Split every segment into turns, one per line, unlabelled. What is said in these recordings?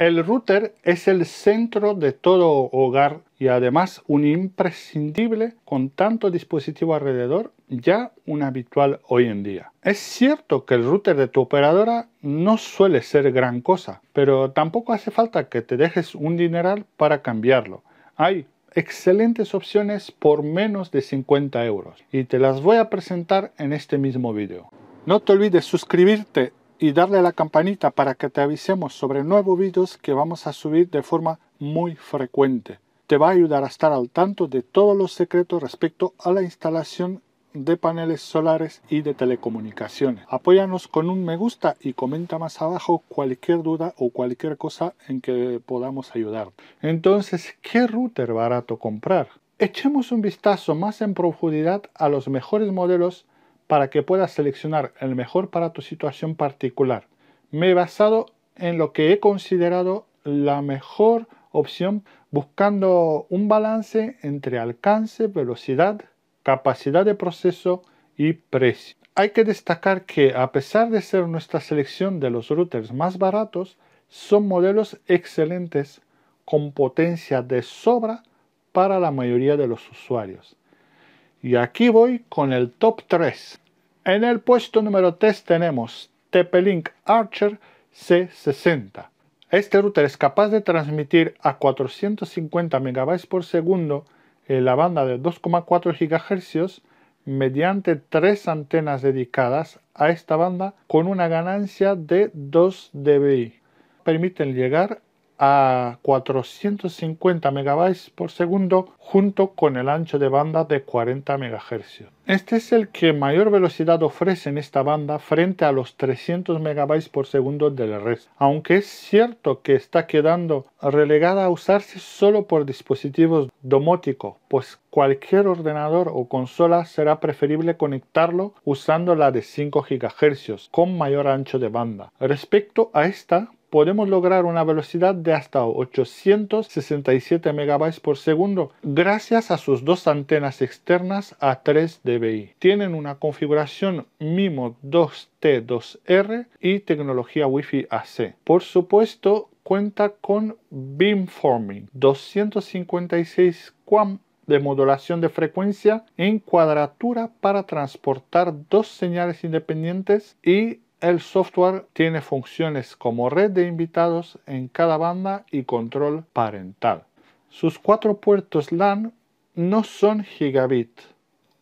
El router es el centro de todo hogar y además un imprescindible con tanto dispositivo alrededor, ya un habitual hoy en día. Es cierto que el router de tu operadora no suele ser gran cosa, pero tampoco hace falta que te dejes un dineral para cambiarlo. Hay excelentes opciones por menos de 50 euros y te las voy a presentar en este mismo vídeo. No te olvides suscribirte y darle a la campanita para que te avisemos sobre nuevos vídeos que vamos a subir de forma muy frecuente. Te va a ayudar a estar al tanto de todos los secretos respecto a la instalación de paneles solares y de telecomunicaciones. Apóyanos con un me gusta y comenta más abajo cualquier duda o cualquier cosa en que podamos ayudar. Entonces, ¿qué router barato comprar? Echemos un vistazo más en profundidad a los mejores modelos para que puedas seleccionar el mejor para tu situación particular. Me he basado en lo que he considerado la mejor opción buscando un balance entre alcance, velocidad, capacidad de proceso y precio. Hay que destacar que a pesar de ser nuestra selección de los routers más baratos, son modelos excelentes con potencia de sobra para la mayoría de los usuarios. Y aquí voy con el top 3. En el puesto número 3 tenemos TP-Link Archer C60. Este router es capaz de transmitir a 450 MB por segundo en la banda de 2,4 GHz mediante tres antenas dedicadas a esta banda con una ganancia de 2 dBi. Permiten llegar a 450 MB por segundo junto con el ancho de banda de 40 MHz. Este es el que mayor velocidad ofrece en esta banda frente a los 300 MB por segundo del resto, aunque es cierto que está quedando relegada a usarse solo por dispositivos domóticos, pues cualquier ordenador o consola será preferible conectarlo usando la de 5 GHz con mayor ancho de banda. Respecto a esta, podemos lograr una velocidad de hasta 867 MB por segundo gracias a sus dos antenas externas a 3 dBi. Tienen una configuración MIMO 2T2R y tecnología Wi-Fi AC. Por supuesto, cuenta con beamforming 256 QAM de modulación de frecuencia en cuadratura para transportar dos señales independientes y el software tiene funciones como red de invitados en cada banda y control parental. Sus cuatro puertos LAN no son gigabit.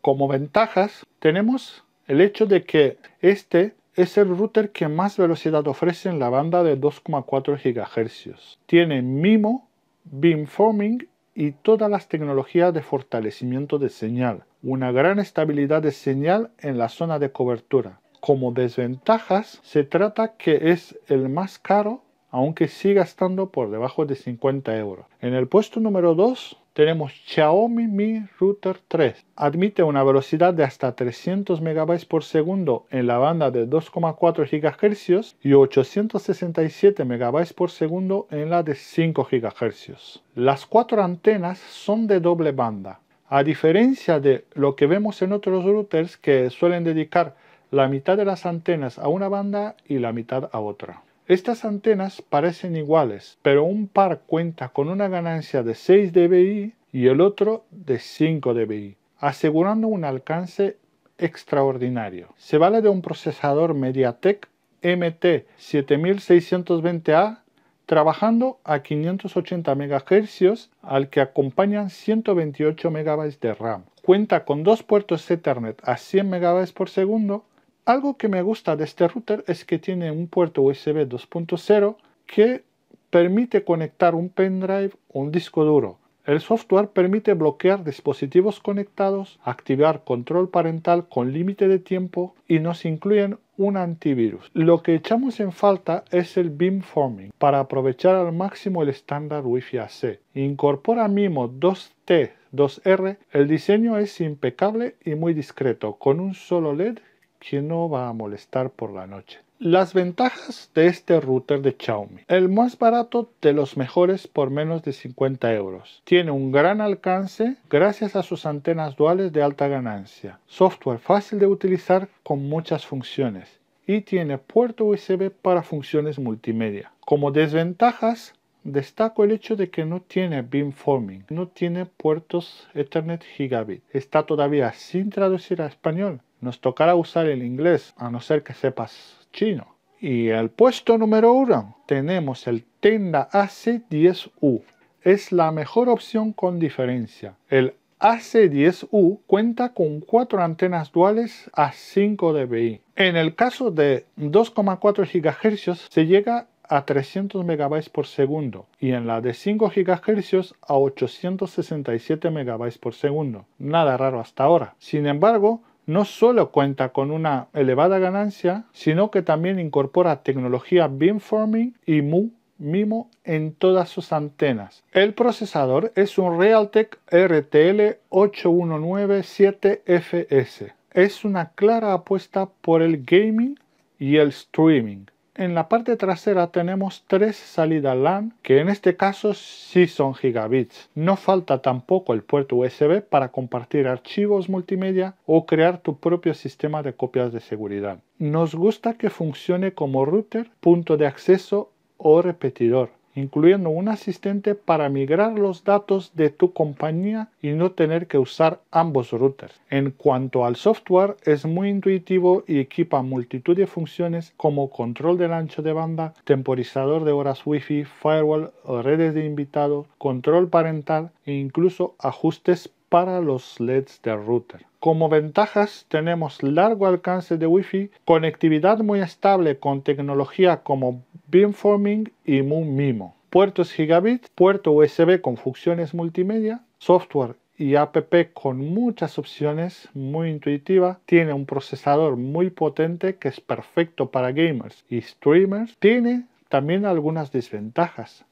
Como ventajas tenemos el hecho de que este es el router que más velocidad ofrece en la banda de 2,4 GHz. Tiene MIMO, beamforming y todas las tecnologías de fortalecimiento de señal. Una gran estabilidad de señal en la zona de cobertura como desventajas, se trata que es el más caro, aunque siga estando por debajo de 50 euros. En el puesto número 2 tenemos Xiaomi Mi Router 3. Admite una velocidad de hasta 300 MB por segundo en la banda de 2,4 GHz y 867 MB por segundo en la de 5 GHz. Las cuatro antenas son de doble banda. A diferencia de lo que vemos en otros routers que suelen dedicar la mitad de las antenas a una banda y la mitad a otra. Estas antenas parecen iguales, pero un par cuenta con una ganancia de 6 dBi y el otro de 5 dBi, asegurando un alcance extraordinario. Se vale de un procesador MediaTek MT7620A trabajando a 580 MHz al que acompañan 128 MB de RAM. Cuenta con dos puertos Ethernet a 100 MB por segundo algo que me gusta de este router es que tiene un puerto USB 2.0 que permite conectar un pendrive o un disco duro. El software permite bloquear dispositivos conectados, activar control parental con límite de tiempo y nos incluyen un antivirus. Lo que echamos en falta es el beamforming para aprovechar al máximo el estándar Wi-Fi AC. Incorpora MIMO 2T 2R, el diseño es impecable y muy discreto, con un solo LED que no va a molestar por la noche. Las ventajas de este router de Xiaomi. El más barato de los mejores por menos de 50 euros. Tiene un gran alcance gracias a sus antenas duales de alta ganancia. Software fácil de utilizar con muchas funciones. Y tiene puerto USB para funciones multimedia. Como desventajas, destaco el hecho de que no tiene beamforming, no tiene puertos Ethernet gigabit. Está todavía sin traducir a español. Nos tocará usar el inglés, a no ser que sepas chino. Y el puesto número uno tenemos el Tenda AC10U. Es la mejor opción con diferencia. El AC10U cuenta con cuatro antenas duales a 5 dBi. En el caso de 2,4 GHz se llega a 300 MB por segundo y en la de 5 GHz a 867 MB por segundo. Nada raro hasta ahora. Sin embargo, no solo cuenta con una elevada ganancia, sino que también incorpora tecnología beamforming y MU MIMO en todas sus antenas. El procesador es un Realtek RTL 8197FS. Es una clara apuesta por el gaming y el streaming. En la parte trasera tenemos tres salidas LAN que en este caso sí son gigabits. No falta tampoco el puerto USB para compartir archivos multimedia o crear tu propio sistema de copias de seguridad. Nos gusta que funcione como router, punto de acceso o repetidor, incluyendo un asistente para migrar los datos de tu compañía y no tener que usar ambos routers. En cuanto al software, es muy intuitivo y equipa multitud de funciones como control del ancho de banda, temporizador de horas Wi-Fi, firewall, redes de invitados, control parental e incluso ajustes para los LEDs del router. Como ventajas tenemos largo alcance de Wi-Fi, conectividad muy estable con tecnología como beamforming y MIMO, puertos gigabit, puerto USB con funciones multimedia, software y app con muchas opciones, muy intuitiva, tiene un procesador muy potente que es perfecto para gamers y streamers, tiene también algunas desventajas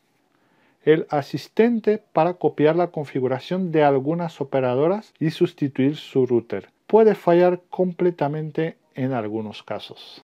el asistente para copiar la configuración de algunas operadoras y sustituir su router. Puede fallar completamente en algunos casos.